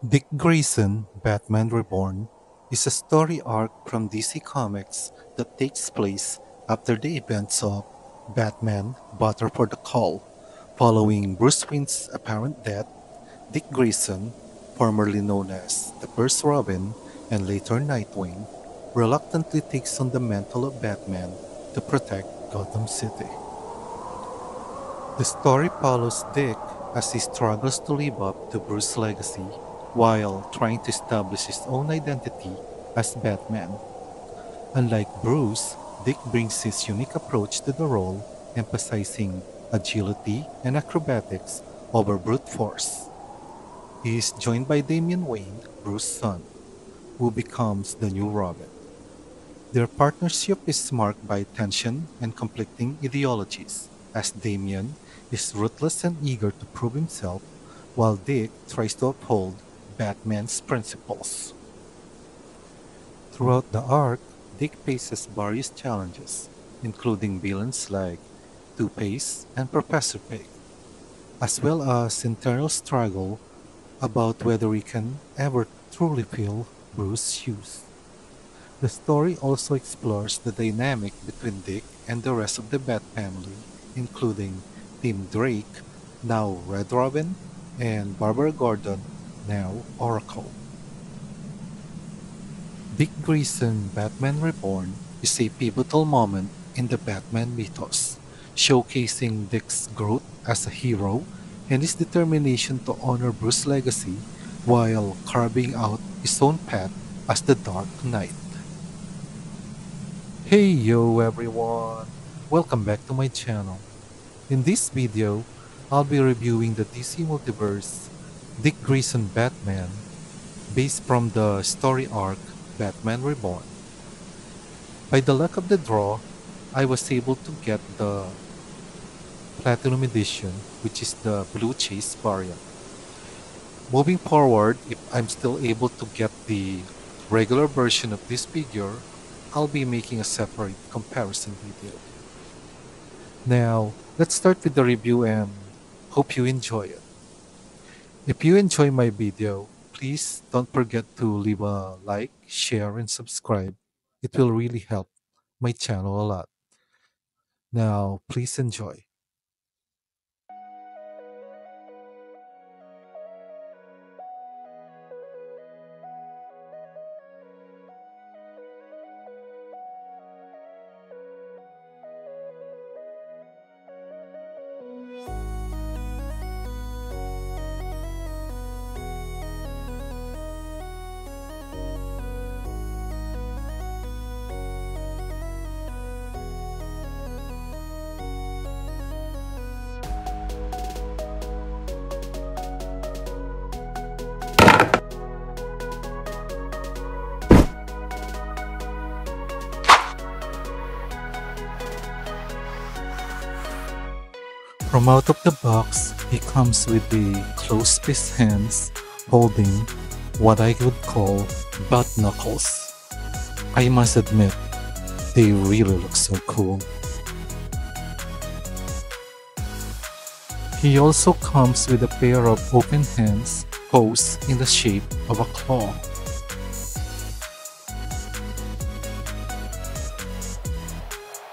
Dick Grayson, Batman Reborn, is a story arc from DC Comics that takes place after the events of Batman Battle for the Cowl. Following Bruce Wayne's apparent death, Dick Grayson, formerly known as the First Robin and later Nightwing, reluctantly takes on the mantle of Batman to protect Gotham City. The story follows Dick as he struggles to live up to Bruce's legacy while trying to establish his own identity as Batman. Unlike Bruce, Dick brings his unique approach to the role, emphasizing agility and acrobatics over brute force. He is joined by Damian Wayne, Bruce's son, who becomes the new Robin. Their partnership is marked by tension and conflicting ideologies, as Damian is ruthless and eager to prove himself, while Dick tries to uphold Batman's principles. Throughout the arc, Dick faces various challenges, including villains like Two-Face and Professor Pig, as well as internal struggle about whether he can ever truly fill Bruce's shoes. The story also explores the dynamic between Dick and the rest of the Bat family, including Tim Drake, now Red Robin, and Barbara Gordon, now Oracle. Dick Grayson Batman Reborn is a pivotal moment in the Batman mythos, showcasing Dick's growth as a hero and his determination to honor Bruce's legacy while carving out his own path as the Dark Knight. Hey yo everyone! Welcome back to my channel. In this video, I'll be reviewing the DC Multiverse Dick Grayson Batman based from the story arc Batman Reborn. By the luck of the draw, I was able to get the Platinum Edition, which is the Blue Chase variant. Moving forward, if I'm still able to get the regular version of this figure, I'll be making a separate comparison video. Now, let's start with the review and hope you enjoy it. If you enjoy my video, please don't forget to leave a like, share, and subscribe. It will really help my channel a lot. Now, please enjoy. From out of the box, he comes with the closed fist hands holding what I would call butt knuckles. I must admit, they really look so cool. He also comes with a pair of open hands posed in the shape of a claw.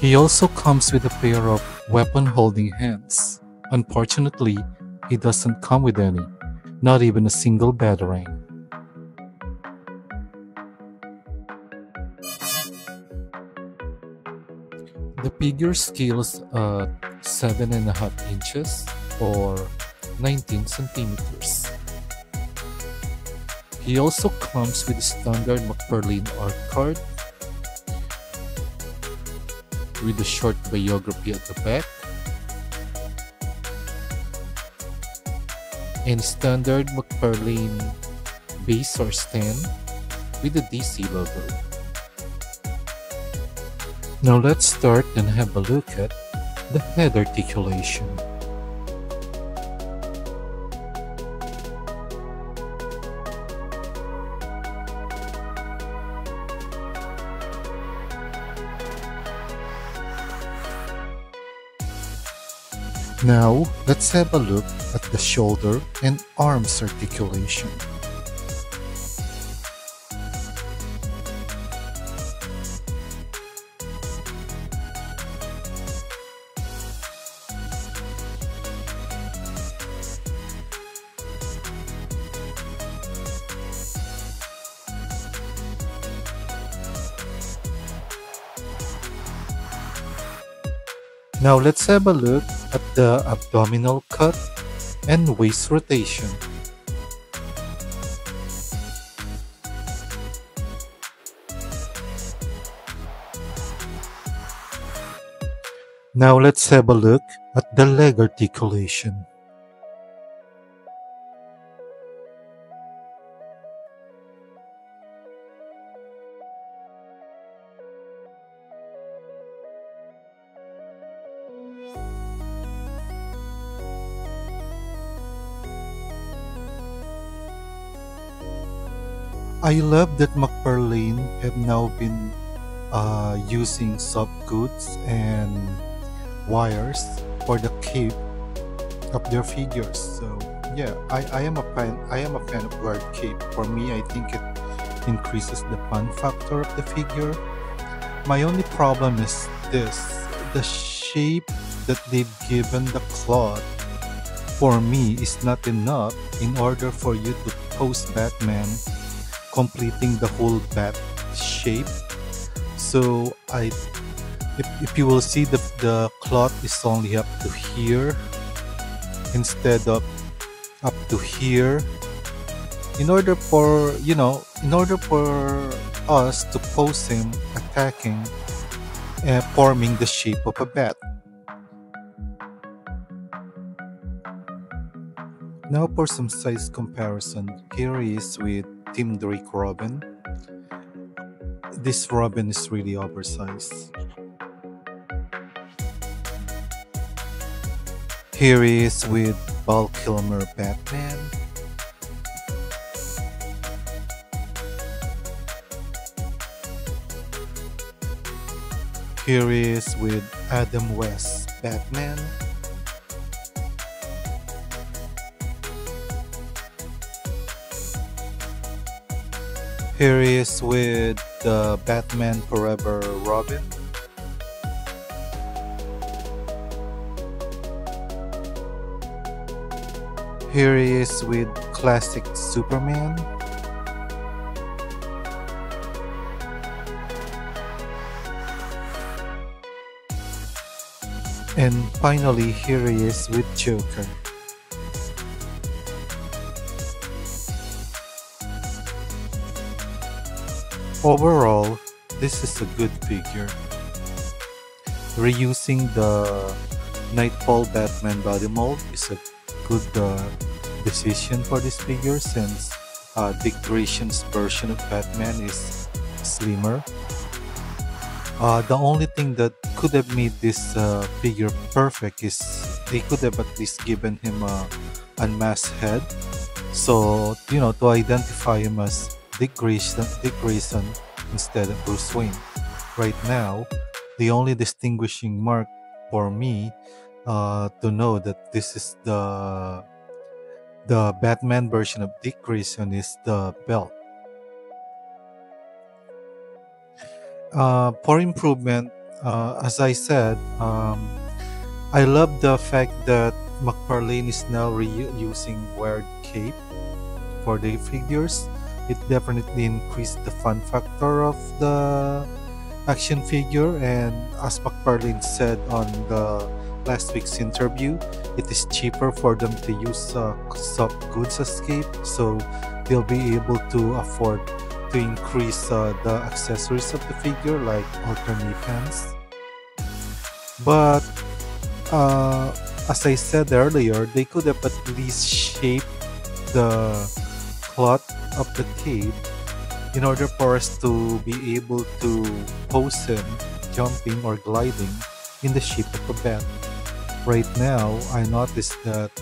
He also comes with a pair of weapon holding hands. Unfortunately, he doesn't come with any, not even a single batarang. The figure scales uh, at 7.5 inches or 19 centimeters. He also comes with a standard McFarlane art card with a short biography at the back and standard McFarlane base or stand with the DC logo. Now let's start and have a look at the head articulation. Now, let's have a look at the shoulder and arms articulation. Now let's have a look at the abdominal cut and waist rotation. Now let's have a look at the leg articulation. I love that McFarlane have now been uh, using soft goods and wires for the cape of their figures. So yeah, I, I am a fan. I am a fan of guard cape. For me, I think it increases the fun factor of the figure. My only problem is this: the shape that they've given the cloth for me is not enough in order for you to pose Batman completing the whole bat shape. So I, if, if you will see the, the cloth is only up to here instead of up to here in order for you know in order for us to pose him attacking and forming the shape of a bat now for some size comparison here is with Tim Drake Robin. This Robin is really oversized. Here is with Val Kilmer Batman. Here is with Adam West Batman. Here is with the Batman Forever Robin. Here is with classic Superman. And finally, here he is with Joker. Overall, this is a good figure. Reusing the Knightfall Batman body mold is a good uh, decision for this figure since uh, Dick Grayson's version of Batman is slimmer. Uh, the only thing that could have made this uh, figure perfect is they could have at least given him a unmasked head. So, you know, to identify him as Dick Grayson, Dick Grayson instead of Bruce Wayne. Right now, the only distinguishing mark for me uh, to know that this is the the Batman version of Dick Grayson is the belt. Uh, for improvement, uh, as I said, um, I love the fact that McFarlane is now reusing wired cape for the figures it definitely increased the fun factor of the action figure. And as McFarlane said on the last week's interview it is cheaper for them to use uh, soft goods escape so they'll be able to afford to increase uh, the accessories of the figure like alternate pants. But uh, as I said earlier they could have at least shaped the cloth of the cave in order for us to be able to pose him jumping or gliding in the shape of a bat. Right now, I noticed that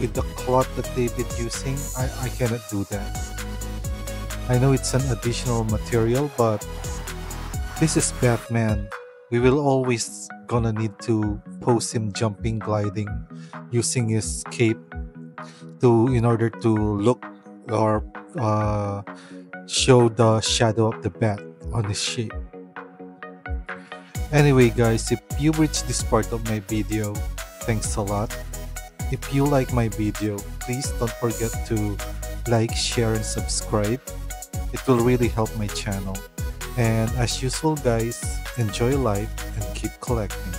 with the cloth that they've been using, I, I cannot do that. I know it's an additional material, but this is Batman. We will always gonna need to pose him jumping, gliding, using his cape to in order to look or uh, show the shadow of the bat on the shape. Anyway guys, if you reached this part of my video, thanks a lot. If you like my video, please don't forget to like, share, and subscribe. It will really help my channel. And as usual guys, enjoy life and keep collecting.